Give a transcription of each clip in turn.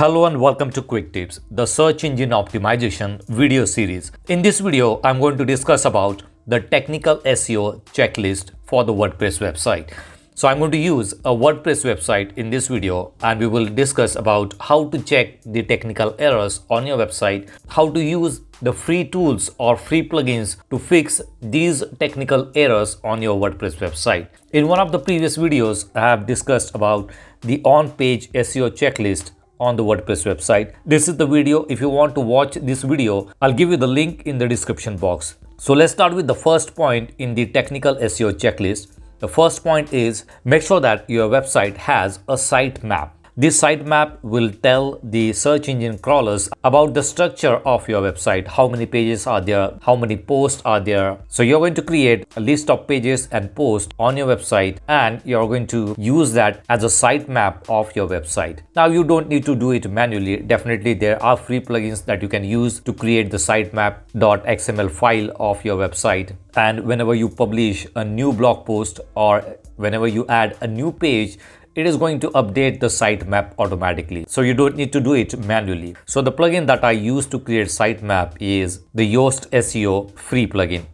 Hello and welcome to Quick Tips, the search engine optimization video series. In this video, I'm going to discuss about the technical SEO checklist for the WordPress website. So I'm going to use a WordPress website in this video and we will discuss about how to check the technical errors on your website, how to use the free tools or free plugins to fix these technical errors on your WordPress website. In one of the previous videos, I have discussed about the on-page SEO checklist on the WordPress website. This is the video. If you want to watch this video, I'll give you the link in the description box. So let's start with the first point in the technical SEO checklist. The first point is make sure that your website has a sitemap. This sitemap will tell the search engine crawlers about the structure of your website, how many pages are there, how many posts are there. So you're going to create a list of pages and posts on your website and you're going to use that as a sitemap of your website. Now you don't need to do it manually. Definitely there are free plugins that you can use to create the sitemap.xml file of your website. And whenever you publish a new blog post or whenever you add a new page, it is going to update the sitemap automatically. So you don't need to do it manually. So the plugin that I use to create sitemap is the Yoast SEO free plugin.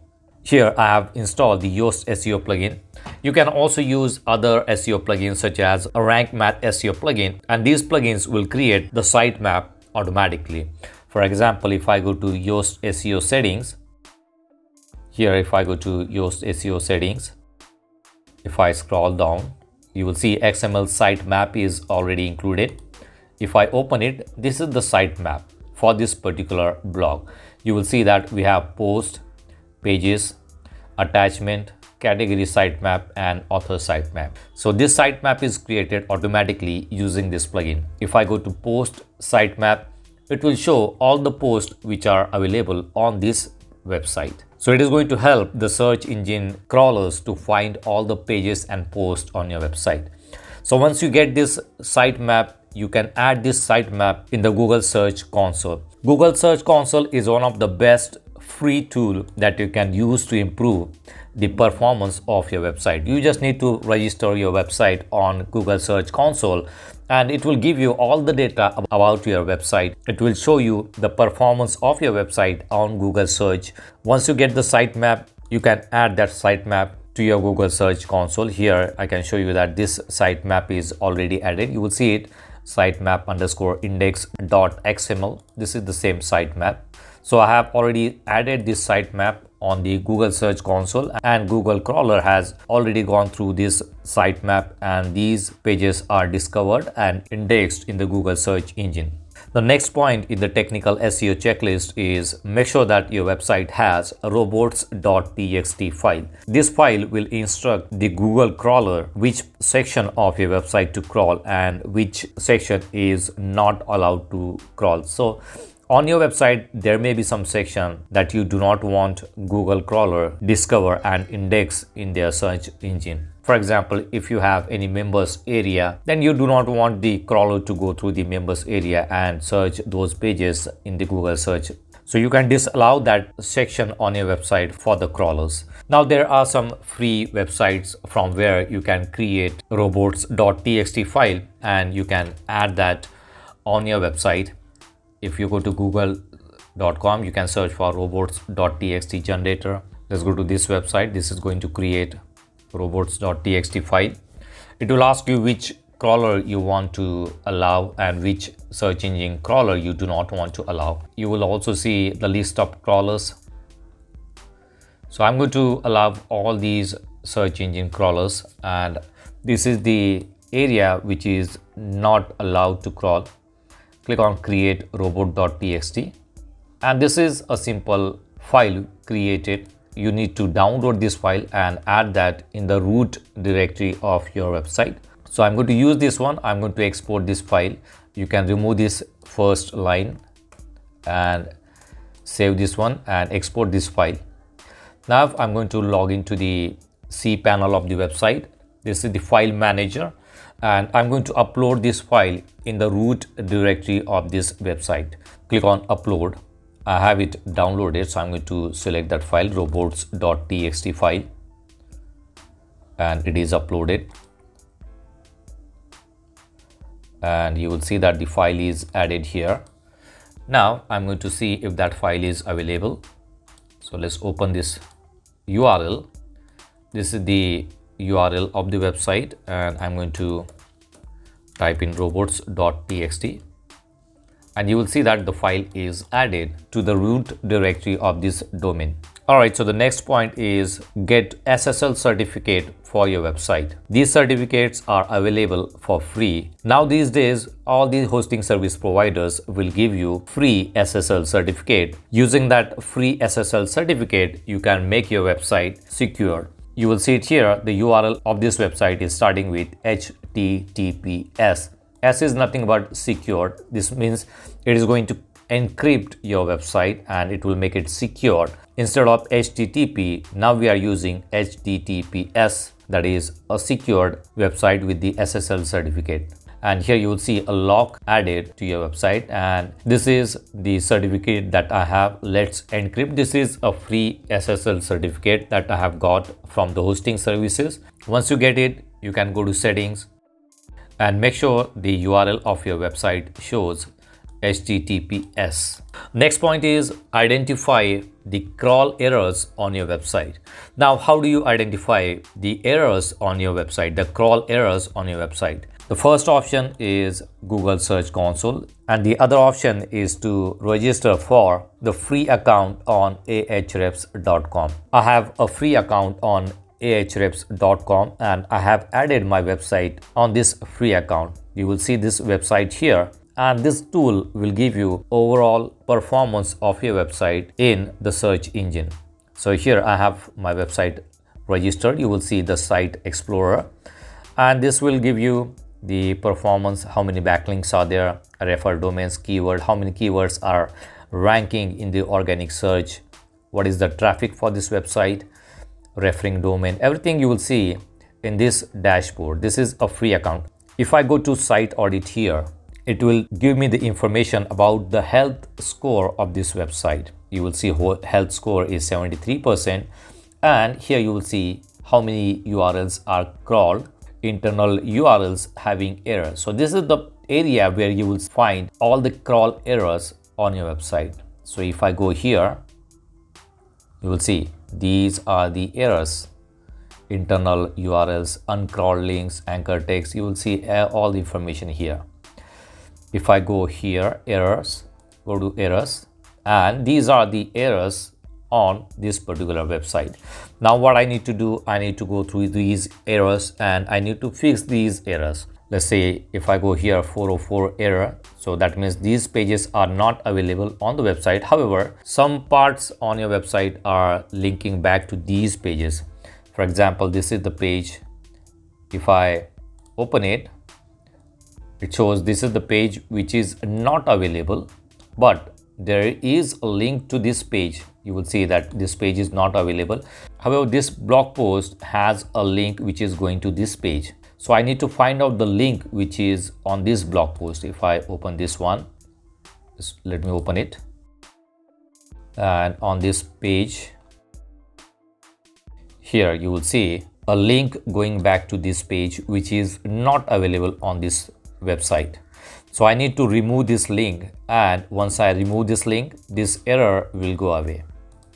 Here I have installed the Yoast SEO plugin. You can also use other SEO plugins such as a Rank Math SEO plugin and these plugins will create the sitemap automatically. For example, if I go to Yoast SEO settings, here if I go to Yoast SEO settings, if I scroll down, you will see XML sitemap is already included. If I open it, this is the sitemap for this particular blog. You will see that we have post, pages, attachment, category sitemap and author sitemap. So this sitemap is created automatically using this plugin. If I go to post sitemap, it will show all the posts which are available on this website. So it is going to help the search engine crawlers to find all the pages and posts on your website. So once you get this sitemap, you can add this sitemap in the Google Search Console. Google Search Console is one of the best free tool that you can use to improve the performance of your website. You just need to register your website on Google Search Console and it will give you all the data about your website. It will show you the performance of your website on Google search. Once you get the sitemap, you can add that sitemap to your Google search console. Here, I can show you that this sitemap is already added. You will see it sitemap underscore index.xml. This is the same sitemap. So I have already added this sitemap on the Google Search Console and Google Crawler has already gone through this sitemap and these pages are discovered and indexed in the Google search engine. The next point in the technical SEO checklist is make sure that your website has robots.txt file. This file will instruct the Google crawler which section of your website to crawl and which section is not allowed to crawl. So on your website, there may be some section that you do not want Google crawler discover and index in their search engine. For example, if you have any members area, then you do not want the crawler to go through the members area and search those pages in the Google search. So you can disallow that section on your website for the crawlers. Now there are some free websites from where you can create robots.txt file and you can add that on your website if you go to google.com you can search for robots.txt generator. Let's go to this website. This is going to create robots.txt file. It will ask you which crawler you want to allow and which search engine crawler you do not want to allow. You will also see the list of crawlers. So i'm going to allow all these search engine crawlers and this is the area which is not allowed to crawl click on create robot.txt and this is a simple file created. You need to download this file and add that in the root directory of your website. So i'm going to use this one. I'm going to export this file. You can remove this first line and save this one and export this file. Now i'm going to log into the cpanel of the website. This is the file manager and I'm going to upload this file in the root directory of this website. Click on upload. I have it downloaded so I'm going to select that file robots.txt file and it is uploaded. and you will see that the file is added here now i'm going to see if that file is available so let's open this url this is the url of the website and i'm going to type in robots.txt and you will see that the file is added to the root directory of this domain. All right so the next point is get ssl certificate for your website. These certificates are available for free. Now these days all these hosting service providers will give you free ssl certificate. Using that free ssl certificate you can make your website secure you will see it here. The url of this website is starting with https s. Is nothing but secured. This means it is going to encrypt your website and it will make it secure instead of http now we are using https that is a secured website with the ssl certificate and here you will see a lock added to your website and this is the certificate that i have let's encrypt this is a free ssl certificate that i have got from the hosting services once you get it you can go to settings and make sure the url of your website shows HTTPS. Next point is identify the crawl errors on your website. Now, how do you identify the errors on your website, the crawl errors on your website? The first option is Google Search Console and the other option is to register for the free account on ahrefs.com. I have a free account on ahrefs.com and I have added my website on this free account. You will see this website here and this tool will give you overall performance of your website in the search engine so here i have my website registered you will see the site explorer and this will give you the performance how many backlinks are there refer domains keyword how many keywords are ranking in the organic search what is the traffic for this website referring domain everything you will see in this dashboard. This is a free account. If i go to site audit here it will give me the information about the health score of this website. You will see health score is 73% and here you will see how many URLs are crawled, internal URLs having errors. So this is the area where you will find all the crawl errors on your website. So if I go here, you will see these are the errors internal URLs, uncrawled links, anchor text. You will see all the information here if I go here errors go to errors and these are the errors on this particular website. Now what I need to do I need to go through these errors and I need to fix these errors. Let's say if I go here 404 error so that means these pages are not available on the website. However some parts on your website are linking back to these pages. For example this is the page. If I open it it shows this is the page which is not available but there is a link to this page you will see that this page is not available. However this blog post has a link which is going to this page. So i need to find out the link which is on this blog post. If i open this one just let me open it. And on this page here you will see a link going back to this page which is not available on this website. So i need to remove this link. And once i remove this link this error will go away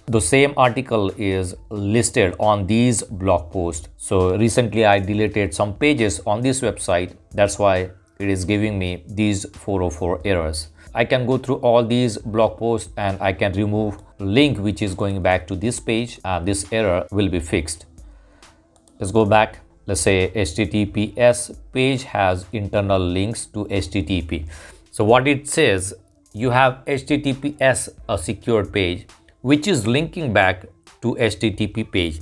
the same article is listed on these blog posts. So recently i deleted some pages on this website. That's why it is giving me these 404 errors. I can go through all these blog posts and i can remove link which is going back to this page and this error will be fixed. Let's go back. Let's say https page has internal links to http so what it says you have https a secured page which is linking back to http page.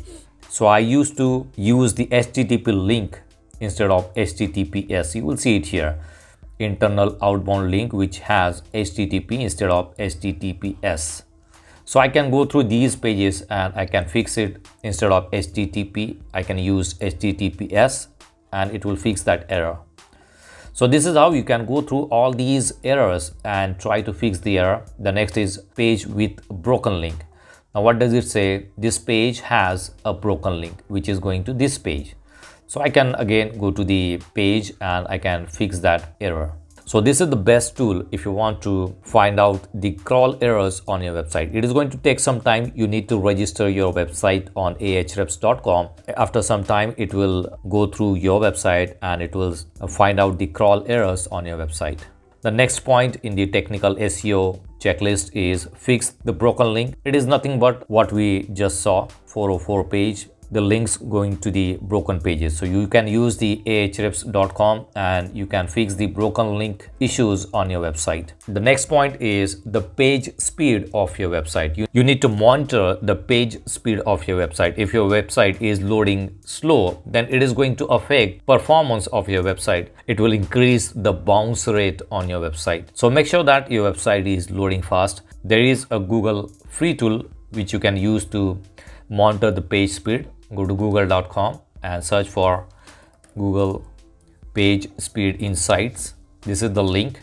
So i used to use the http link instead of https you will see it here. Internal outbound link which has http instead of https so I can go through these pages and I can fix it. Instead of HTTP, I can use HTTPS and it will fix that error. So this is how you can go through all these errors and try to fix the error. The next is page with broken link. Now what does it say? This page has a broken link which is going to this page. so i can again go to the page and i can fix that error so this is the best tool if you want to find out the crawl errors on your website. It is going to take some time. You need to register your website on ahrefs.com. After some time, it will go through your website and it will find out the crawl errors on your website. The next point in the technical SEO checklist is fix the broken link. It is nothing but what we just saw 404 page the links going to the broken pages. So you can use the ahrefs.com and you can fix the broken link issues on your website. The next point is the page speed of your website. You, you need to monitor the page speed of your website. If your website is loading slow then it is going to affect performance of your website. It will increase the bounce rate on your website. So make sure that your website is loading fast. There is a google free tool which you can use to monitor the page speed go to google.com and search for google page speed insights. This is the link.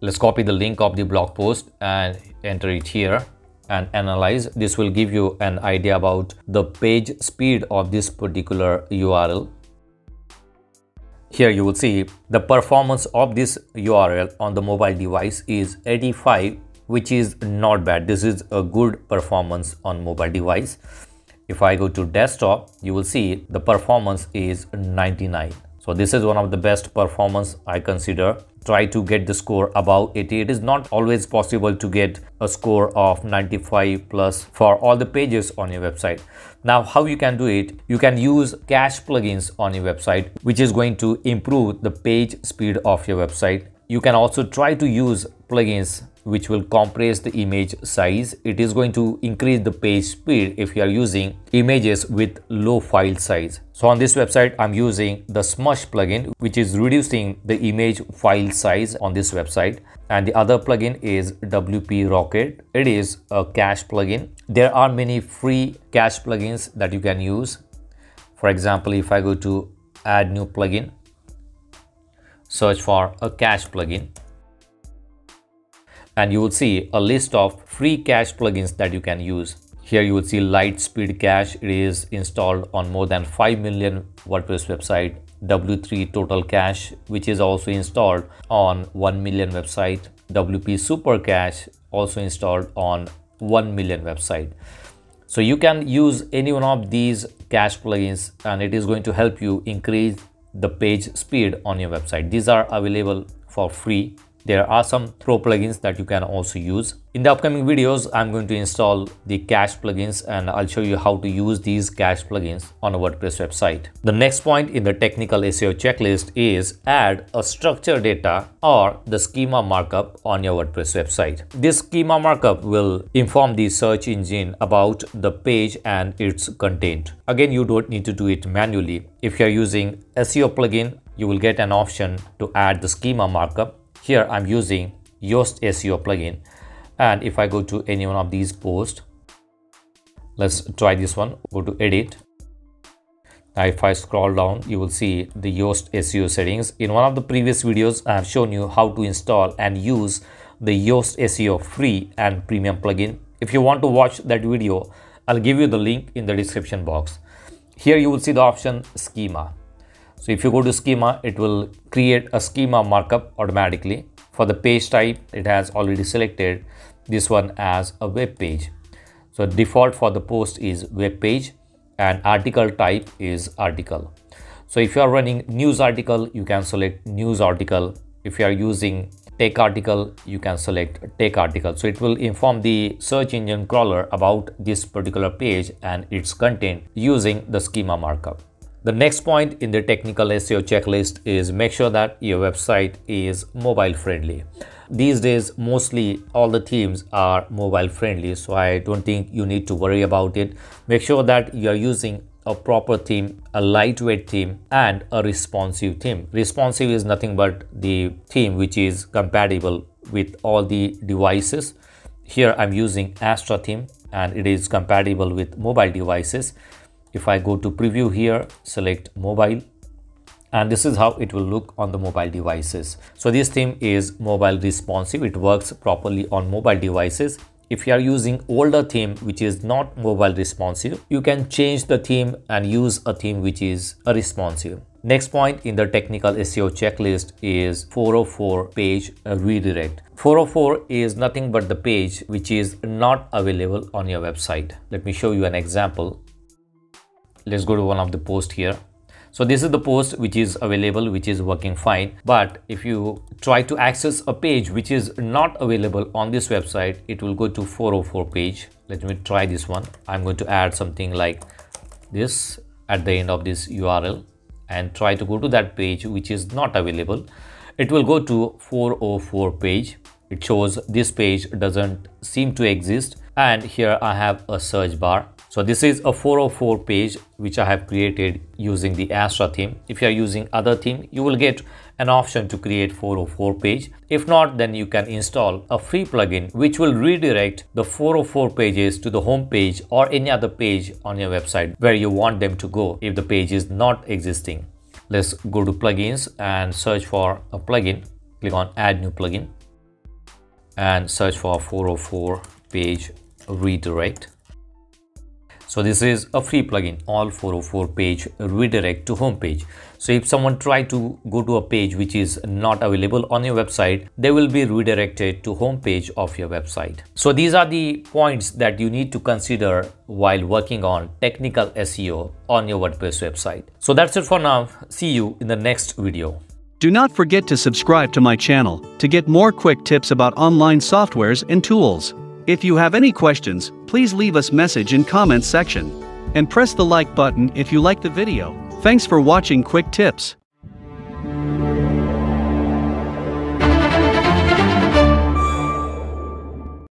Let's copy the link of the blog post and enter it here and analyze. This will give you an idea about the page speed of this particular url here you will see the performance of this url on the mobile device is 85 which is not bad. This is a good performance on mobile device if I go to desktop, you will see the performance is 99. So this is one of the best performance I consider. Try to get the score above 80. It is not always possible to get a score of 95 plus for all the pages on your website. Now how you can do it? You can use cache plugins on your website which is going to improve the page speed of your website. You can also try to use plugins which will compress the image size. It is going to increase the page speed if you are using images with low file size. So on this website, I'm using the Smush plugin, which is reducing the image file size on this website. And the other plugin is WP Rocket. It is a cache plugin. There are many free cache plugins that you can use. For example, if I go to add new plugin, search for a cache plugin and you will see a list of free cache plugins that you can use. Here you will see LiteSpeed Cache. It is installed on more than 5 million WordPress website. W3 Total Cache, which is also installed on 1 million website. WP Super Cache, also installed on 1 million website. So you can use any one of these cache plugins and it is going to help you increase the page speed on your website. These are available for free there are some pro plugins that you can also use. In the upcoming videos, I'm going to install the cache plugins and I'll show you how to use these cache plugins on a WordPress website. The next point in the technical SEO checklist is add a structured data or the schema markup on your WordPress website. This schema markup will inform the search engine about the page and its content. Again, you don't need to do it manually. If you're using SEO plugin, you will get an option to add the schema markup here I'm using Yoast SEO plugin. And if I go to any one of these posts let's try this one. Go to edit. Now if I scroll down you will see the Yoast SEO settings. In one of the previous videos I have shown you how to install and use the Yoast SEO free and premium plugin. If you want to watch that video I'll give you the link in the description box. Here you will see the option schema so if you go to schema, it will create a schema markup automatically. For the page type, it has already selected this one as a web page. So default for the post is web page and article type is article. So if you are running news article, you can select news article. If you are using tech article, you can select tech article. So it will inform the search engine crawler about this particular page and its content using the schema markup. The next point in the technical SEO checklist is make sure that your website is mobile friendly. These days, mostly all the themes are mobile friendly, so I don't think you need to worry about it. Make sure that you're using a proper theme, a lightweight theme, and a responsive theme. Responsive is nothing but the theme which is compatible with all the devices. Here I'm using Astra theme and it is compatible with mobile devices if I go to preview here, select mobile and this is how it will look on the mobile devices. So this theme is mobile responsive. It works properly on mobile devices. if you are using older theme which is not mobile responsive, you can change the theme and use a theme which is responsive. Next point in the technical SEO checklist is 404 page redirect. 404 is nothing but the page which is not available on your website. Let me show you an example. Let's go to one of the post here. So this is the post which is available, which is working fine. But if you try to access a page which is not available on this website, it will go to 404 page. Let me try this one. I'm going to add something like this at the end of this URL and try to go to that page which is not available it will go to 404 page it shows this page doesn't seem to exist and here I have a search bar so this is a 404 page which I have created using the Astra theme. If you are using other theme, you will get an option to create 404 page. If not, then you can install a free plugin which will redirect the 404 pages to the home page or any other page on your website where you want them to go if the page is not existing. Let's go to plugins and search for a plugin. Click on add new plugin and search for 404 page redirect so this is a free plugin, all 404 page redirect to home page. So if someone try to go to a page which is not available on your website, they will be redirected to home page of your website. So these are the points that you need to consider while working on technical SEO on your WordPress website. So that's it for now. See you in the next video. Do not forget to subscribe to my channel to get more quick tips about online softwares and tools. If you have any questions, please leave us message in comments section. And press the like button if you like the video. Thanks for watching Quick Tips.